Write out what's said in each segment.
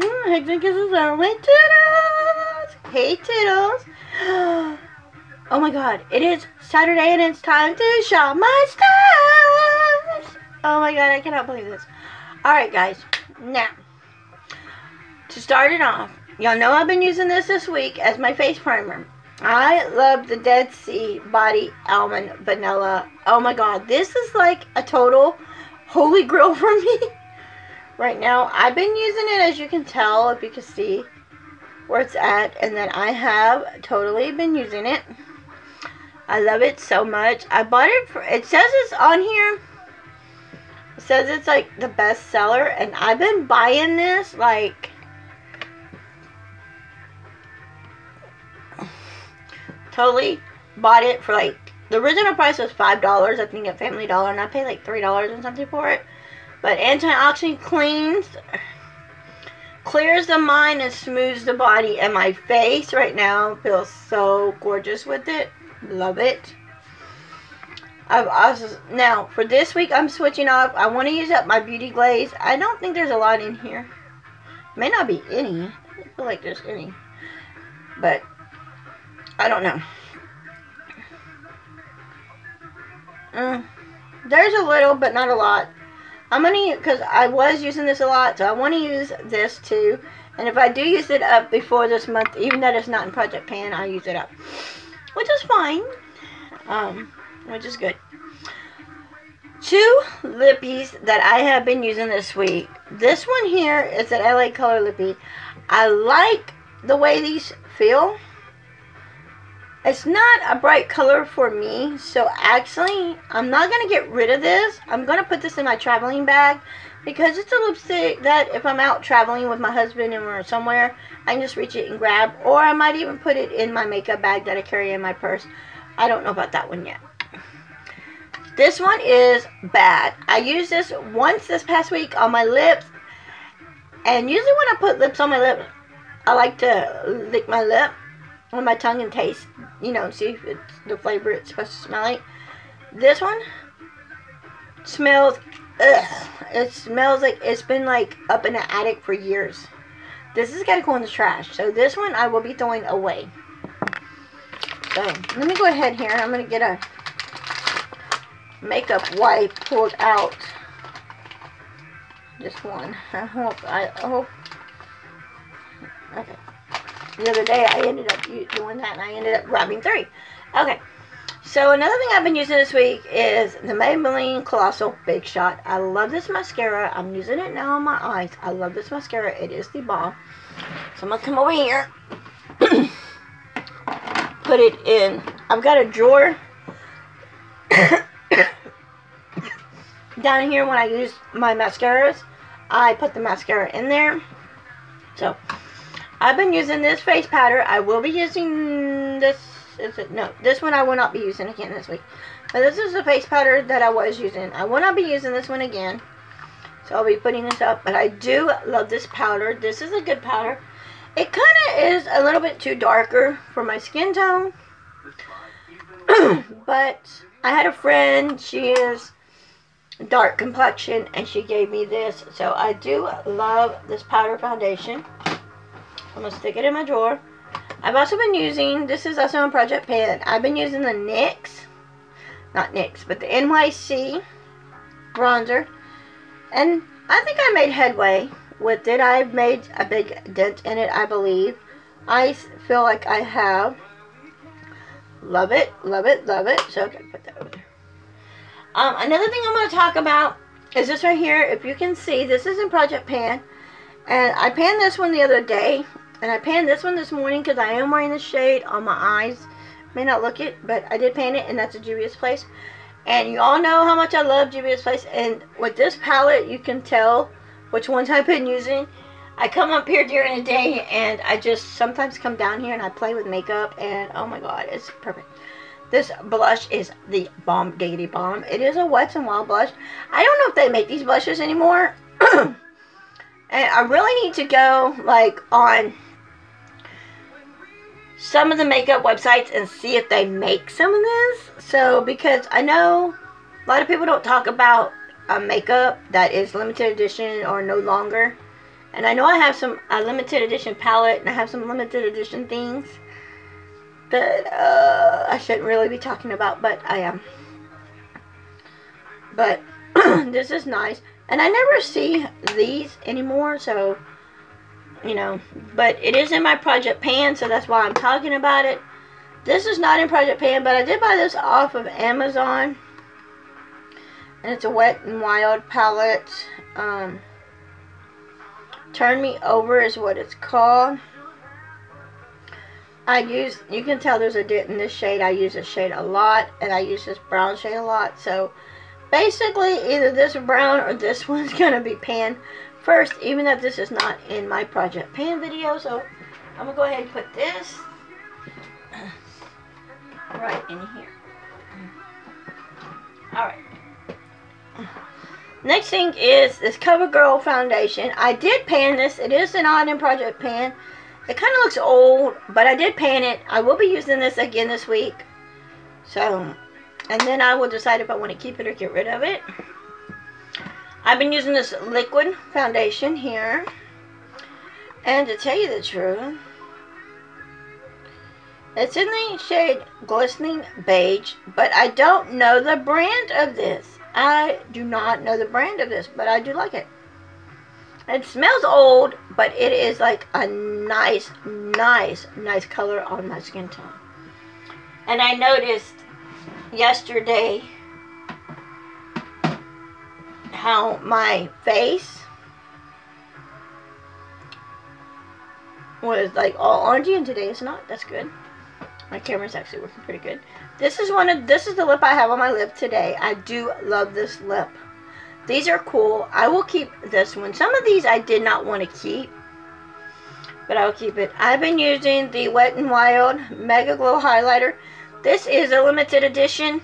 Hugs and kisses are my Toodles. Hey, Toodles. Oh my god, it is Saturday and it's time to shop my stuff. Oh my god, I cannot believe this. Alright, guys. Now, to start it off, y'all know I've been using this this week as my face primer. I love the Dead Sea Body Almond Vanilla. Oh my god, this is like a total holy grail for me right now. I've been using it as you can tell, if you can see where it's at. And then I have totally been using it. I love it so much. I bought it for, it says it's on here. It says it's like the best seller. And I've been buying this like totally bought it for like the original price was five dollars I think at Family Dollar and I paid like three dollars and something for it but antioxidant cleans clears the mind and smooths the body. And my face right now feels so gorgeous with it. Love it. I've also now for this week I'm switching off. I want to use up my beauty glaze. I don't think there's a lot in here. May not be any. I feel like there's any. But I don't know. Mm, there's a little, but not a lot. I'm going to use, because I was using this a lot, so I want to use this too. And if I do use it up before this month, even though it's not in Project Pan, I'll use it up. Which is fine. Um, which is good. Two lippies that I have been using this week. This one here is an LA Color Lippy. I like the way these feel. It's not a bright color for me, so actually, I'm not going to get rid of this. I'm going to put this in my traveling bag because it's a lipstick that if I'm out traveling with my husband and we're somewhere, I can just reach it and grab. Or I might even put it in my makeup bag that I carry in my purse. I don't know about that one yet. This one is bad. I used this once this past week on my lips. And usually when I put lips on my lips, I like to lick my lip on my tongue and taste, you know, see if it's the flavor it's supposed to smell like. This one smells, ugh, it smells like it's been like up in the attic for years. This is got to go in the trash. So this one I will be throwing away. So let me go ahead here. I'm going to get a makeup wipe pulled out. Just one. I hope, I hope. Okay the other day I ended up doing that and I ended up grabbing three. Okay. So another thing I've been using this week is the Maybelline Colossal Big Shot. I love this mascara. I'm using it now on my eyes. I love this mascara. It is the bomb. So I'm going to come over here. put it in. I've got a drawer down here when I use my mascaras. I put the mascara in there. So I've been using this face powder. I will be using this. Is it? No, this one I will not be using again this week. But this is the face powder that I was using. I will not be using this one again. So I'll be putting this up. But I do love this powder. This is a good powder. It kind of is a little bit too darker for my skin tone. but I had a friend. She is dark complexion. And she gave me this. So I do love this powder foundation. I'm going to stick it in my drawer. I've also been using, this is also on Project Pan. I've been using the NYX, not NYX, but the NYC bronzer. And I think I made headway with it. I've made a big dent in it, I believe. I feel like I have. Love it, love it, love it. So, okay, put that over there. Um, another thing I'm going to talk about is this right here. If you can see, this is in Project Pan. And I panned this one the other day. And I panned this one this morning because I am wearing the shade on my eyes. May not look it, but I did pan it, and that's a Juvia's Place. And you all know how much I love Juvia's Place. And with this palette, you can tell which ones I've been using. I come up here during the day, and I just sometimes come down here and I play with makeup. And oh my god, it's perfect. This blush is the bomb diggity bomb. It is a Wet n Wild blush. I don't know if they make these blushes anymore. and I really need to go like on some of the makeup websites and see if they make some of this. So, because I know a lot of people don't talk about a makeup that is limited edition or no longer. And I know I have some a limited edition palette and I have some limited edition things that uh, I shouldn't really be talking about, but I am. But this is nice. And I never see these anymore, so, you know. But it is in my Project Pan, so that's why I'm talking about it. This is not in Project Pan, but I did buy this off of Amazon. And it's a Wet and Wild palette. Um, Turn Me Over is what it's called. I use, you can tell there's a dent in this shade. I use this shade a lot, and I use this brown shade a lot. So, basically, either this brown or this one's going to be pan first, even though this is not in my Project Pan video. So, I'm going to go ahead and put this uh, right in here. Alright. Next thing is this CoverGirl foundation. I did pan this. It is an Auden Project pan. It kind of looks old, but I did pan it. I will be using this again this week. So, and then I will decide if I want to keep it or get rid of it. I've been using this liquid foundation here. And to tell you the truth, it's in the shade Glistening Beige, but I don't know the brand of this. I do not know the brand of this, but I do like it. It smells old, but it is like a nice, nice, nice color on my skin tone. And I noticed yesterday how my face was like all orangey and today it's not. That's good. My camera's actually working pretty good. This is one of this is the lip I have on my lip today. I do love this lip. These are cool. I will keep this one. Some of these I did not want to keep. But I'll keep it. I've been using the Wet n Wild Mega Glow Highlighter. This is a limited edition.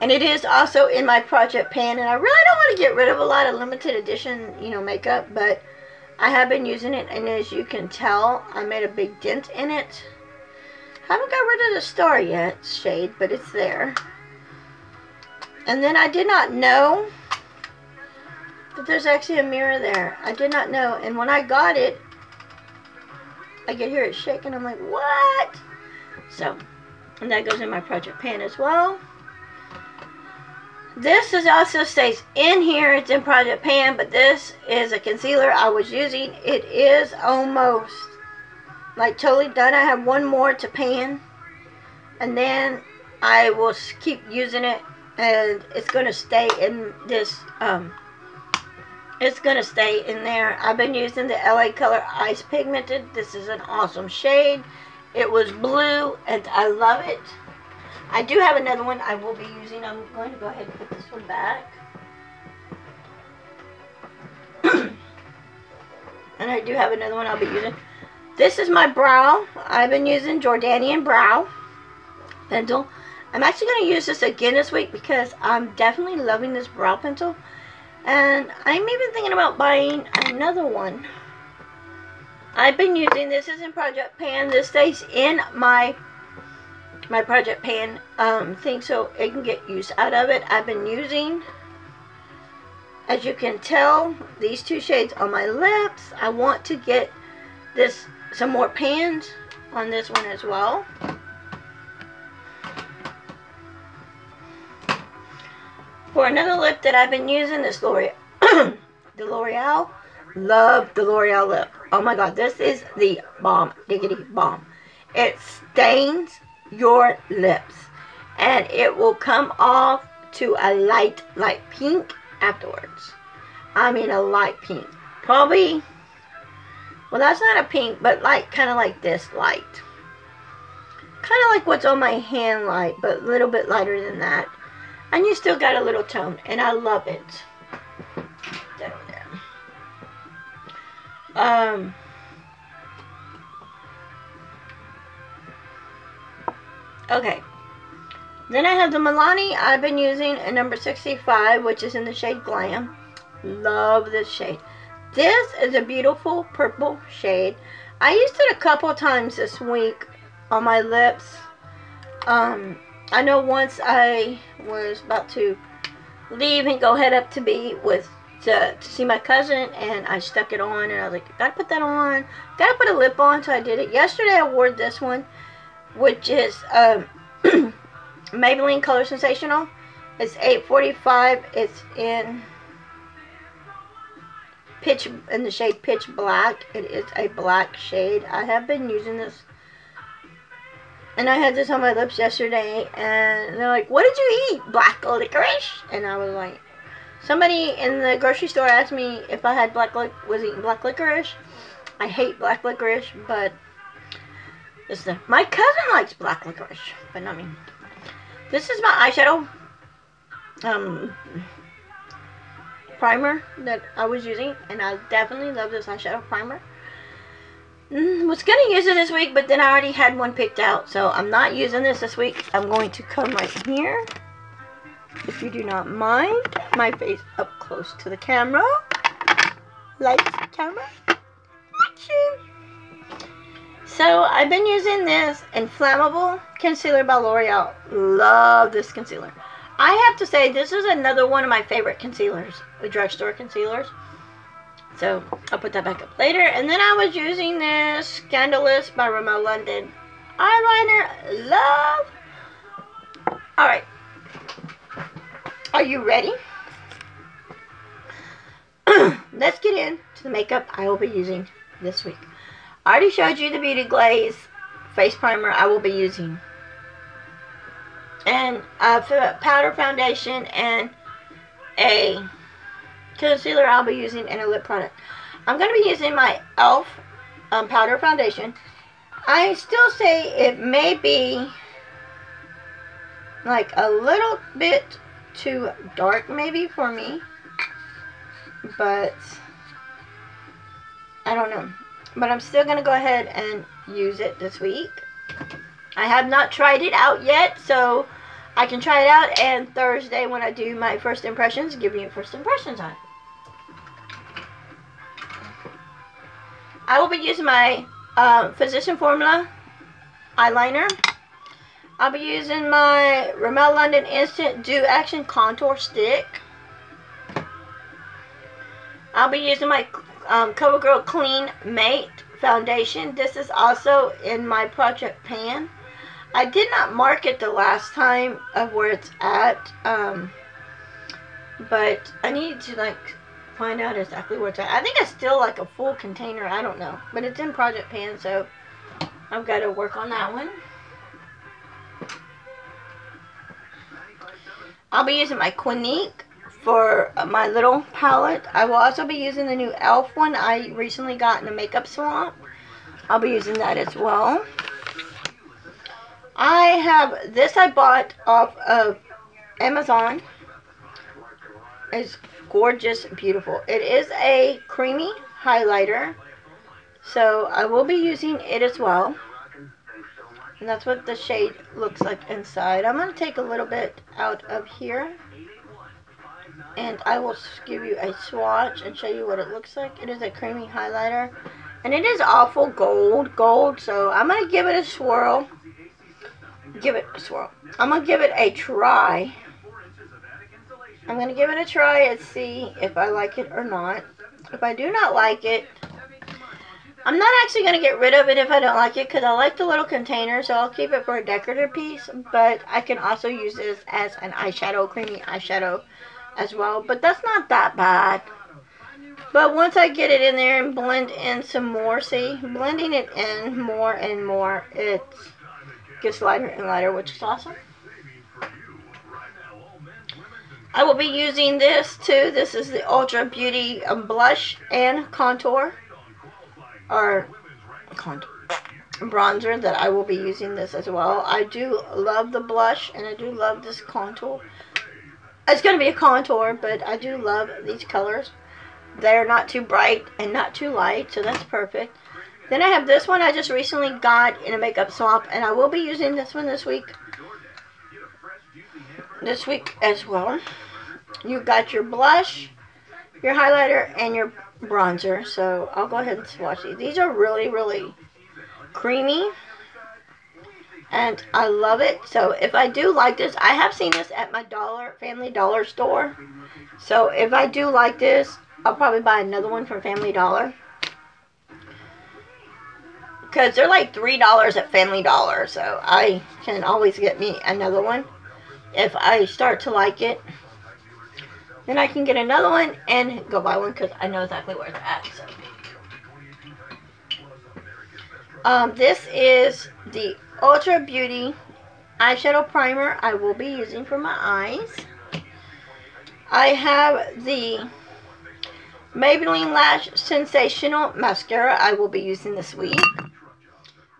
And it is also in my project pan. And I really don't want to get rid of a lot of limited edition, you know, makeup. But I have been using it. And as you can tell, I made a big dent in it. Haven't got rid of the star yet shade, but it's there. And then I did not know that there's actually a mirror there. I did not know. And when I got it, I could hear it shaking. I'm like, what? So, and that goes in my project pan as well. This is also stays in here. It's in project pan, but this is a concealer I was using. It is almost like totally done. I have one more to pan. And then I will keep using it and it's going to stay in this, um, it's going to stay in there. I've been using the LA Color Ice Pigmented. This is an awesome shade. It was blue, and I love it. I do have another one I will be using. I'm going to go ahead and put this one back. and I do have another one I'll be using. This is my brow. I've been using Jordana Brow Pencil. I'm actually going to use this again this week because I'm definitely loving this brow pencil. And I'm even thinking about buying another one. I've been using this is in Project Pan. This stays in my my Project Pan um, thing so it can get use out of it. I've been using, as you can tell, these two shades on my lips. I want to get this some more pans on this one as well. For another lip that I've been using, this L'Oreal, the L'Oreal, love the L'Oreal lip. Oh my god, this is the bomb, diggity bomb. It stains your lips and it will come off to a light, light pink afterwards. I mean a light pink. Probably, well that's not a pink, but like, kind of like this light. Kind of like what's on my hand light, but a little bit lighter than that. And you still got a little tone, and I love it. There, there. Um, okay. Then I have the Milani I've been using a number 65, which is in the shade Glam. Love this shade. This is a beautiful purple shade. I used it a couple times this week on my lips. Um, I know once I was about to leave and go head up to be with to, to see my cousin, and I stuck it on, and I was like, gotta put that on. Gotta put a lip on, so I did it. Yesterday I wore this one, which is um, Maybelline Color Sensational. It's 845. It's in pitch in the shade pitch black. It is a black shade. I have been using this and I had this on my lips yesterday, and they're like, "What did you eat? Black licorice?" And I was like, somebody in the grocery store asked me if I had black was eating black licorice. I hate black licorice, but this the, my cousin likes black licorice, but not me. This is my eyeshadow um primer that I was using, and I definitely love this eyeshadow primer. Mm, was going to use it this week, but then I already had one picked out, so I'm not using this this week. I'm going to come right here, if you do not mind, my face up close to the camera. Lights, camera, action. So, I've been using this Infallible Concealer by L'Oreal. Love this concealer. I have to say, this is another one of my favorite concealers, the drugstore concealers. So I'll put that back up later. And then I was using this Scandalous by Rimmel London eyeliner. Love. Alright. Are you ready? Let's get into the makeup I will be using this week. I already showed you the Beauty Glaze face primer I will be using. And a powder foundation and a concealer I'll be using and a lip product. I'm going to be using my e.l.f. Um, powder foundation. I still say it may be like a little bit too dark maybe for me. But I don't know. But I'm still going to go ahead and use it this week. I have not tried it out yet, so I can try it out and Thursday when I do my first impressions, give you first impressions on it. I will be using my uh, Physician Formula eyeliner. I'll be using my Rimmel London Instant Dew Action Contour Stick. I'll be using my um, CoverGirl Clean Matte Foundation. This is also in my project pan. I did not mark it the last time of where it's at, um, but I need to like find out exactly where it's at. I think it's still like a full container. I don't know. But it's in Project Pan, so I've got to work on that one. I'll be using my Clinique for my little palette. I will also be using the new e.l.f. one I recently got in a makeup swamp. I'll be using that as well. I have, this I bought off of Amazon. It's gorgeous, beautiful. It is a creamy highlighter, so I will be using it as well. And that's what the shade looks like inside. I'm going to take a little bit out of here. And I will give you a swatch and show you what it looks like. It is a creamy highlighter. And it is awful gold, gold. So I'm going to give it a swirl. Give it a swirl. I'm going to give it a try. I'm going to give it a try and see if I like it or not. If I do not like it, I'm not actually going to get rid of it if I don't like it because I like the little container, so I'll keep it for a decorative piece. But I can also use this as an eyeshadow, creamy eyeshadow as well. But that's not that bad. But once I get it in there and blend in some more, see, blending it in more and more, it gets lighter and lighter, which is awesome. I will be using this too. This is the Ulta Beauty um, Blush and Contour. Or contour, bronzer that I will be using this as well. I do love the blush and I do love this contour. It's going to be a contour, but I do love these colors. They're not too bright and not too light, so that's perfect. Then I have this one I just recently got in a makeup swap, and I will be using this one this week this week as well. You got your blush, your highlighter, and your bronzer. So I'll go ahead and swatch these. These are really, really creamy. And I love it. So if I do like this, I have seen this at my dollar Family Dollar store. So if I do like this, I'll probably buy another one from Family Dollar. Because they're like $3 at Family Dollar. So I can always get me another one. If I start to like it. Then I can get another one and go buy one because I know exactly where they're at. So. Um, this is the Ulta Beauty eyeshadow primer I will be using for my eyes. I have the Maybelline Lash Sensational Mascara I will be using this week.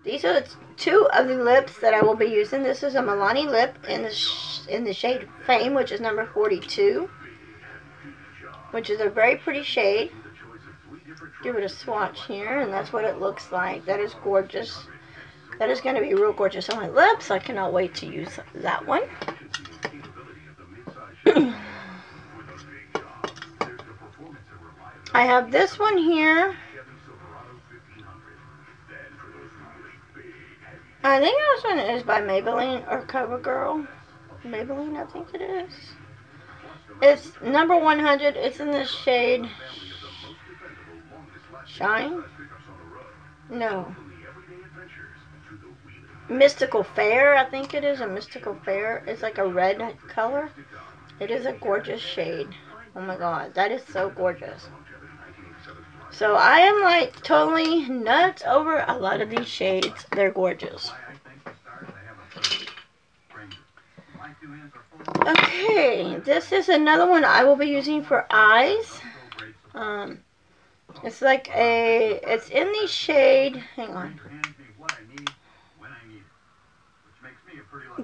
These are two of the lips that I will be using. This is a Milani lip in the, in the shade Fame, which is number 42. Which is a very pretty shade. Give it a swatch here, and that's what it looks like. That is gorgeous. That is going to be real gorgeous on my lips. I cannot wait to use that one. I have this one here. I think this one is by Maybelline or CoverGirl. Maybelline, I think it is. It's number 100. It's in the shade Shine? No. Mystical Fair, I think it is. A Mystical Fair. It's like a red color. It is a gorgeous shade. Oh my god, that is so gorgeous. So I am like totally nuts over a lot of these shades. They're gorgeous. Okay, this is another one I will be using for eyes. Um, it's like a, it's in the shade, hang on.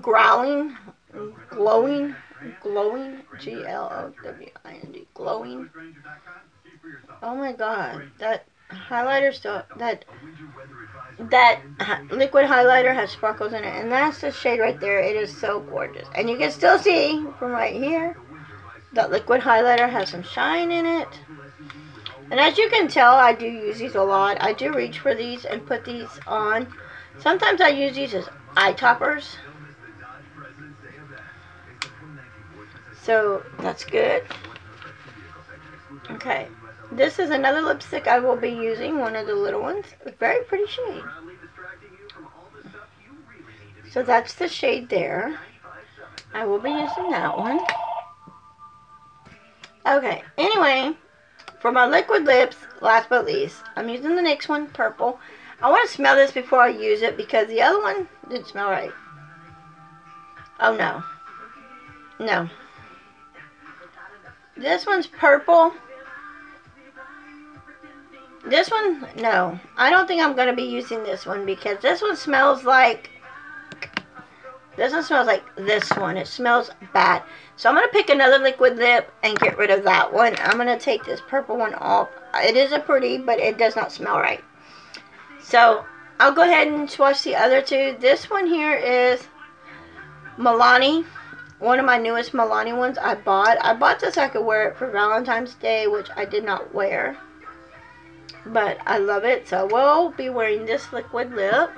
Growling, glowing, glowing, G-L-O-W-I-N-D, glowing. Oh my god, that highlighter stuff, that that liquid highlighter has sparkles in it. And that's the shade right there. It is so gorgeous. And you can still see from right here that liquid highlighter has some shine in it. And as you can tell I do use these a lot. I do reach for these and put these on. Sometimes I use these as eye toppers so that's good okay this is another lipstick I will be using, one of the little ones. Very pretty shade. So that's the shade there. I will be using that one. Okay, anyway, for my liquid lips, last but least, I'm using the NYX one, purple. I want to smell this before I use it because the other one didn't smell right. Oh, no. No. This one's purple. This one, no. I don't think I'm going to be using this one because this one smells like, this one smells like this one. It smells bad. So I'm going to pick another liquid lip and get rid of that one. I'm going to take this purple one off. It is a pretty, but it does not smell right. So I'll go ahead and swatch the other two. This one here is Milani. One of my newest Milani ones I bought. I bought this so I could wear it for Valentine's Day, which I did not wear. But I love it, so I will be wearing this liquid lip.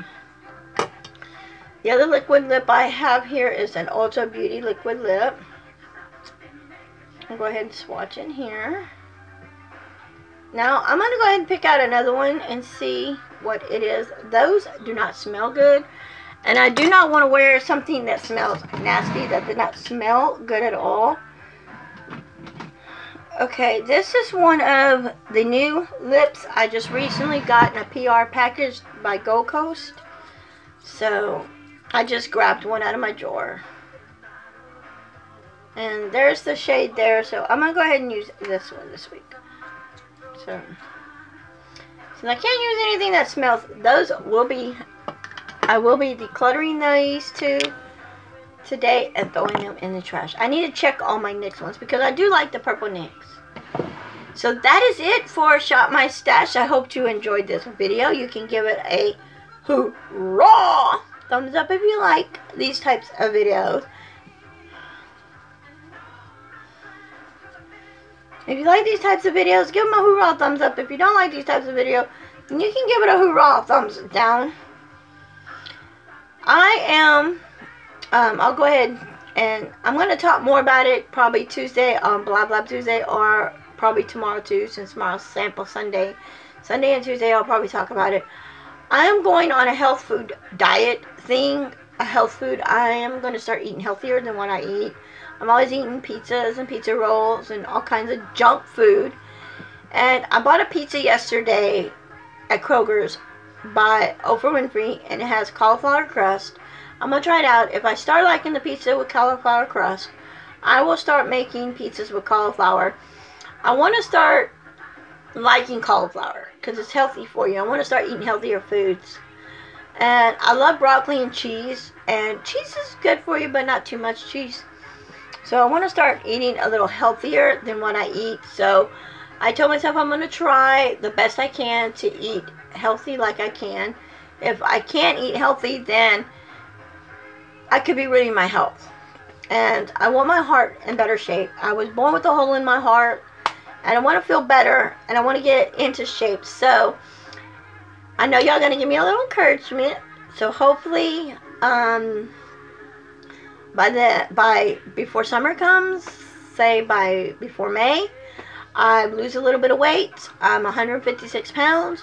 The other liquid lip I have here is an Ulta Beauty liquid lip. I'll go ahead and swatch in here. Now, I'm going to go ahead and pick out another one and see what it is. Those do not smell good. And I do not want to wear something that smells nasty. That did not smell good at all. Okay, this is one of the new lips I just recently got in a PR package by Gold Coast. So, I just grabbed one out of my drawer. And there's the shade there, so I'm going to go ahead and use this one this week. So, so I can't use anything that smells. Those will be, I will be decluttering these two today and throwing them in the trash. I need to check all my NYX ones because I do like the purple NYX. So that is it for Shop My Stash. I hope you enjoyed this video. You can give it a hoorah thumbs up if you like these types of videos. If you like these types of videos, give them a hoorah thumbs up. If you don't like these types of videos, you can give it a hoorah thumbs down. I am, um, I'll go ahead and I'm going to talk more about it probably Tuesday on Blah Blah Tuesday or probably tomorrow too since tomorrow's sample Sunday. Sunday and Tuesday I'll probably talk about it. I am going on a health food diet thing, a health food. I am going to start eating healthier than what I eat. I'm always eating pizzas and pizza rolls and all kinds of junk food. And I bought a pizza yesterday at Kroger's by Oprah Winfrey and it has cauliflower crust. I'm going to try it out. If I start liking the pizza with cauliflower crust, I will start making pizzas with cauliflower. I want to start liking cauliflower because it's healthy for you. I want to start eating healthier foods. And I love broccoli and cheese. And cheese is good for you, but not too much cheese. So I want to start eating a little healthier than what I eat. So I told myself I'm going to try the best I can to eat healthy like I can. If I can't eat healthy, then I could be ruining my health. And I want my heart in better shape. I was born with a hole in my heart. And I want to feel better. And I want to get into shape. So, I know y'all going to give me a little encouragement. So, hopefully, um, by the, by, before summer comes, say by, before May, I lose a little bit of weight. I'm 156 pounds.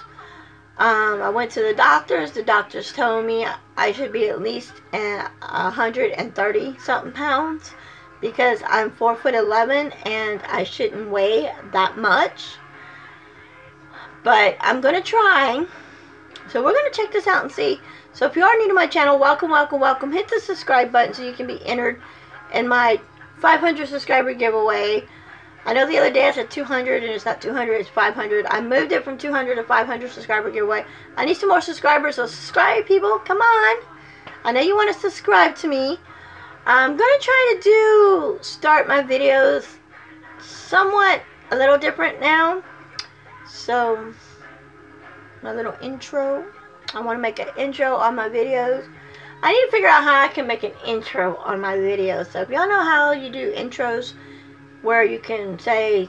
Um, I went to the doctors. The doctors told me I should be at least 130 something pounds because I'm 4 foot 11 and I shouldn't weigh that much. But I'm going to try. So we're going to check this out and see. So if you are new to my channel, welcome, welcome, welcome. Hit the subscribe button so you can be entered in my 500 subscriber giveaway. I know the other day I said 200 and it's not 200, it's 500. I moved it from 200 to 500 subscriber giveaway. I need some more subscribers, so subscribe people, come on. I know you want to subscribe to me. I'm going to try to do, start my videos somewhat a little different now. So, my little intro. I want to make an intro on my videos. I need to figure out how I can make an intro on my videos. So if y'all know how you do intros, where you can say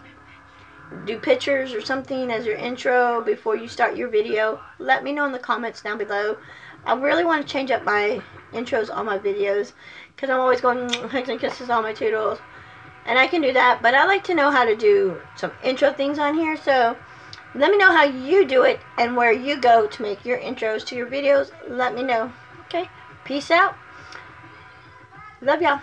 do pictures or something as your intro before you start your video. Let me know in the comments down below. I really want to change up my intros on my videos because I'm always going mm, hugs and kisses on my toodles. And I can do that but I like to know how to do some intro things on here. So let me know how you do it and where you go to make your intros to your videos. Let me know. Okay peace out. Love y'all